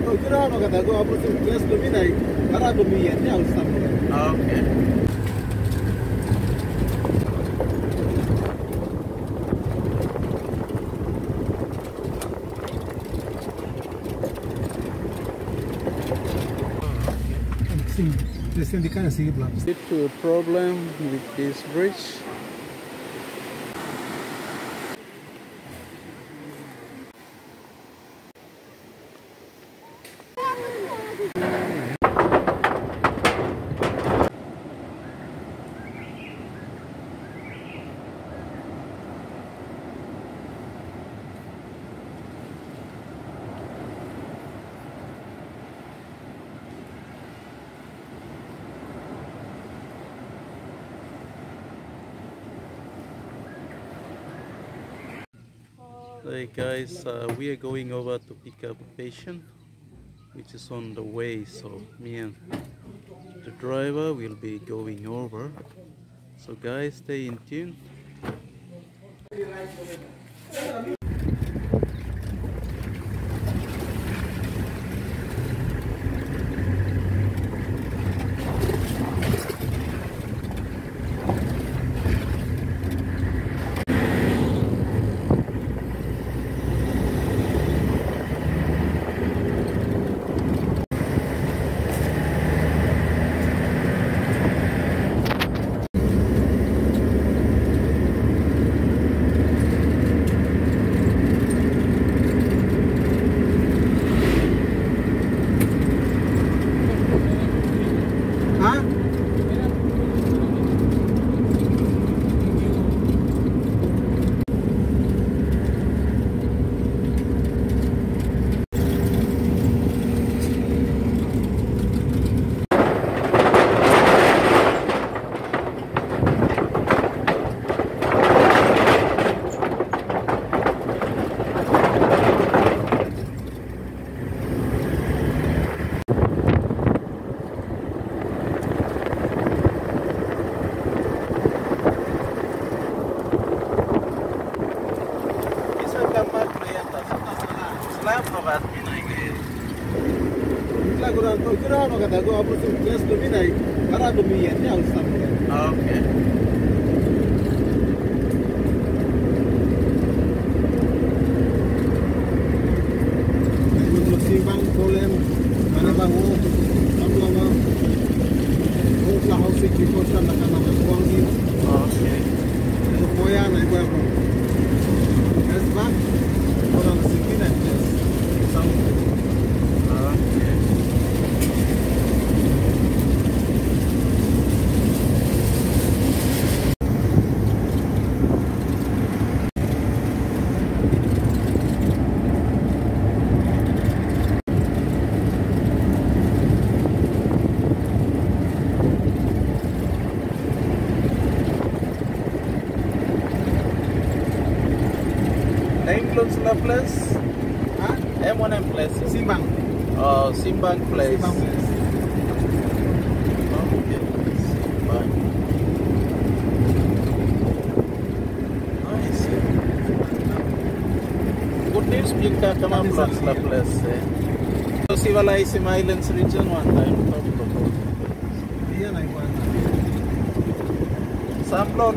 kira lebih dari karena demikiannya harus sama Oke. Sim, de to problem with this bridge. Hey guys, uh, we are going over to pick up a patient which is on the way. So me and the driver will be going over. So guys, stay in tune. that go opposite just to me, like, that I do me, and I'll stop there. Okay. The place. Hah? M1M place. Simbang. Oh, Simbang place. Simbang place. Okay. Simbang. Nice. Good news Pinka the place. Eh? So Islands region one time. Samplon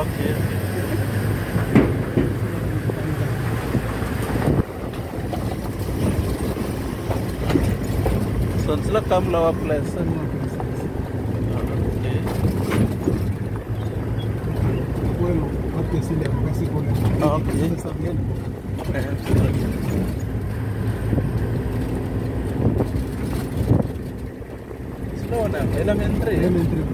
oke so sila kamu lawa place Bueno, no te si le casi con el. Ah, ok. Está bien. Slow na, elementary. Elementary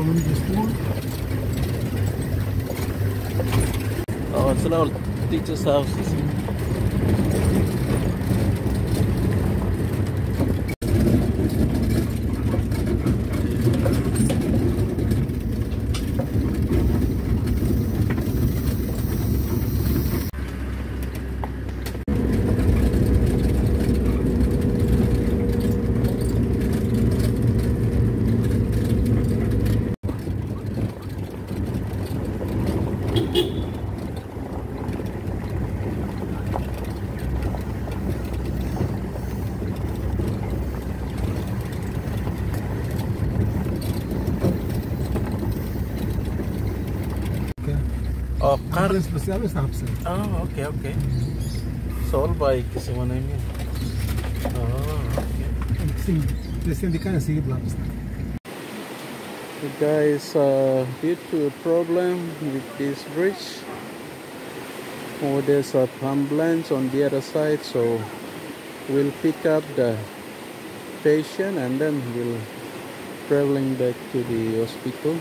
School. Oh, it's all teachers' houses. Okay. Oh, car. Car special is absent. Oh, okay, okay. So all bike kasi mo na yun. Oh, okay. Sim, this is the kind of city blocks. So guys, uh, due to a problem with this bridge, oh, there's a ambulance on the other side, so we'll pick up the patient and then we'll traveling back to the hospital.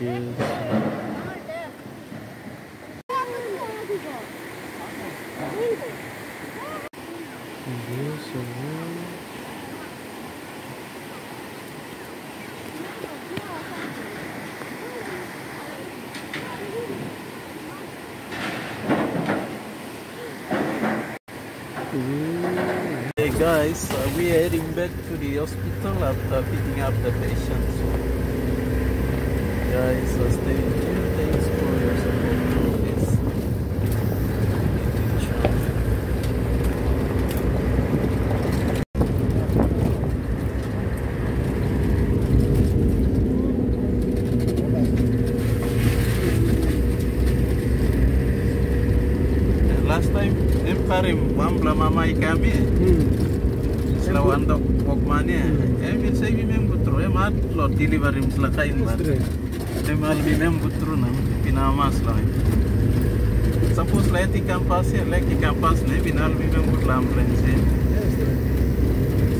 Away. Hey guys, uh, we are heading back to the hospital after picking up the patients. guys so stay tuned. Thanks for your support. Last time em parim wambla mamai kami. Hmm. selaw antok wok delivery mislakain bat Emalbi mesmo butruna pinamas lá sapos lá ti campas ya, lá ti campas né binalbi mesmo butlam prense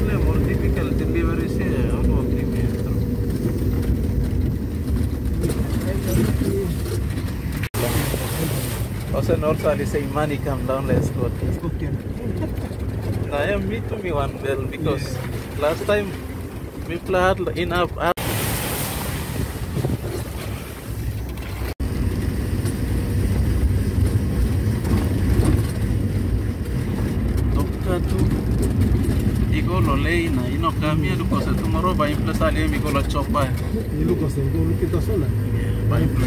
le mor typical te beverese ambo kimetro Osen also say money come down let's good. I am me to me one bell because last time we plan enough. go lo lei na ino kami lu kose tumoro ba imple tali mi go lo chopa. Lu kose go lu kita sola. Ba imple